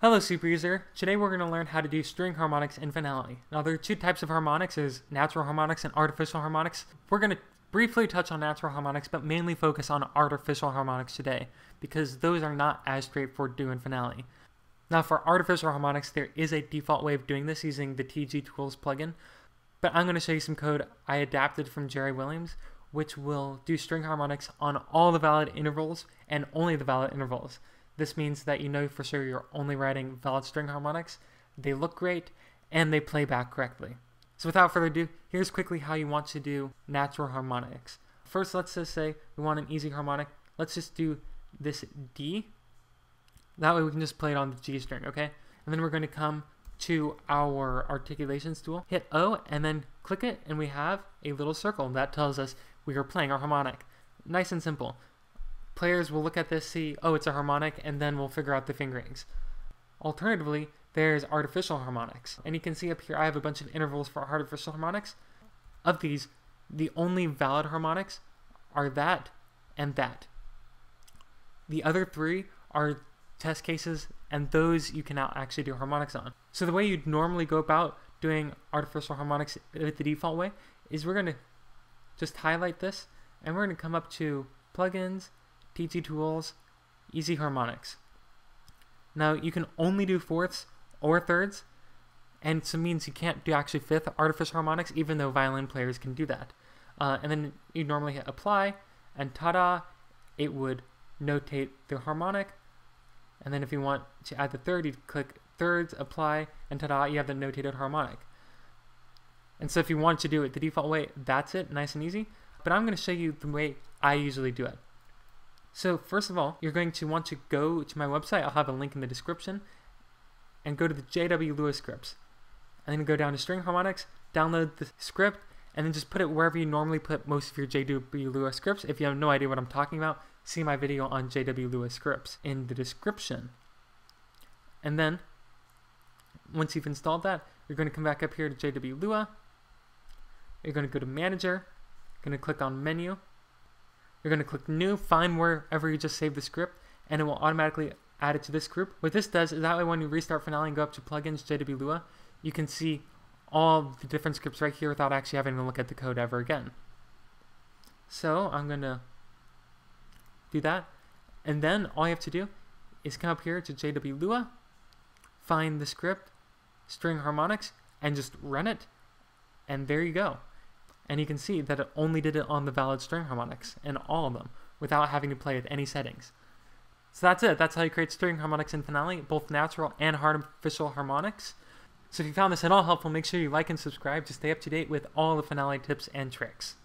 Hello Super User. Today we're going to learn how to do string harmonics in Finale. Now there are two types of harmonics, there's natural harmonics and artificial harmonics. We're going to briefly touch on natural harmonics, but mainly focus on artificial harmonics today, because those are not as straightforward to do in Finale. Now for artificial harmonics, there is a default way of doing this using the TG Tools plugin, but I'm going to show you some code I adapted from Jerry Williams, which will do string harmonics on all the valid intervals and only the valid intervals. This means that you know for sure you're only writing valid string harmonics, they look great, and they play back correctly. So without further ado, here's quickly how you want to do natural harmonics. First, let's just say we want an easy harmonic. Let's just do this D. That way we can just play it on the G string, okay? And then we're going to come to our articulations tool, hit O, and then click it, and we have a little circle that tells us we are playing our harmonic. Nice and simple players will look at this, see, oh, it's a harmonic, and then we'll figure out the fingerings. Alternatively, there's artificial harmonics. And you can see up here, I have a bunch of intervals for artificial harmonics. Of these, the only valid harmonics are that and that. The other three are test cases, and those you cannot actually do harmonics on. So the way you'd normally go about doing artificial harmonics with the default way is we're going to just highlight this, and we're going to come up to plugins, TG Tools, Easy Harmonics. Now you can only do fourths or thirds, and so means you can't do actually fifth artificial harmonics, even though violin players can do that. Uh, and then you normally hit apply, and ta-da, it would notate the harmonic. And then if you want to add the third, you click thirds, apply, and ta-da, you have the notated harmonic. And so if you want to do it the default way, that's it, nice and easy. But I'm going to show you the way I usually do it. So first of all, you're going to want to go to my website. I'll have a link in the description and go to the JW Lua scripts. And then go down to string harmonics, download the script, and then just put it wherever you normally put most of your JW Lua scripts. If you have no idea what I'm talking about, see my video on JW Lua scripts in the description. And then, once you've installed that, you're going to come back up here to JW Lua. You're going to go to Manager, you're going to click on Menu, you're going to click New, find wherever you just saved the script, and it will automatically add it to this group. What this does is that way when you restart Finale and go up to Plugins, JW Lua, you can see all the different scripts right here without actually having to look at the code ever again. So I'm going to do that. And then all you have to do is come up here to JW Lua, find the script, string harmonics, and just run it. And there you go and you can see that it only did it on the valid string harmonics, in all of them, without having to play with any settings. So that's it, that's how you create string harmonics in Finale, both natural and artificial harmonics. So if you found this at all helpful, make sure you like and subscribe to stay up to date with all the Finale tips and tricks.